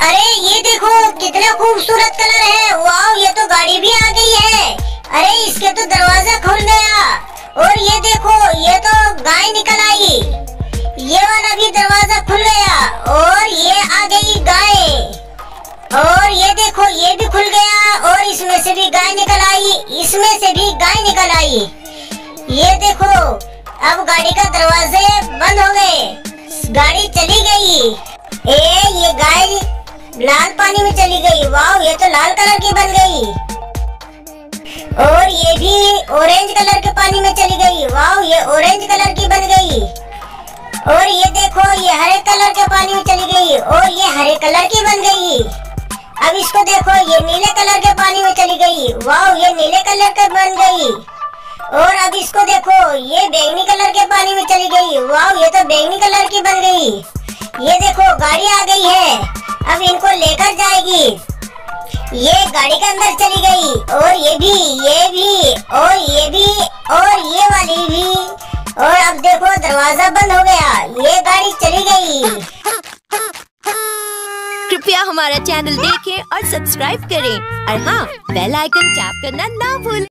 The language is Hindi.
अरे ये देखो, कितना खूबसूरत कलर है। वाह ये तो गाड़ी भी आ गई है। अरे, इसके तो दरवाज़ा खुल गया। और ये देखो, ये तो गाय निकल आई। ये वाला भी दरवाज़ा खुल गया। और ये आ गई गाय। और ये देखो, ये भी खुल गया। और इसमें से भी गाय निकल आई। इसमें से भी गाय निकल आई। ये देखो, अब गाड़ी का दरवाजे बंद हो गए। गाड़ी चली गई। ए, ये गाय लाल पानी में चली गई। वाह ये तो लाल कलर की बन गई। और ये भी ऑरेंज कलर के पानी में चली गई। वाह ये ऑरेंज कलर की बन गई। और ये देखो, ये हरे कलर के पानी में चली गई। और ये हरे कलर की बन गई। अब इसको देखो, ये नीले कलर के पानी में चली गई। वाह ये नीले कलर के बन गई। और अब इसको देखो, ये बैंगनी कलर के पानी में चली गई। वाह ये तो बैंगनी कलर की बन गई। ये देखो, गाड़ी आ गई है। अब इनको लेकर जाएगी। ये गाड़ी के अंदर चली गई, और ये भी ये भी, और ये भी, और ये वाली भी। और अब देखो, दरवाज़ा बंद हो गया, ये गाड़ी चली गई। कृपया हमारा चैनल देखें और सब्सक्राइब करें। और हाँ बेल आइकन टैप करना ना भूलें।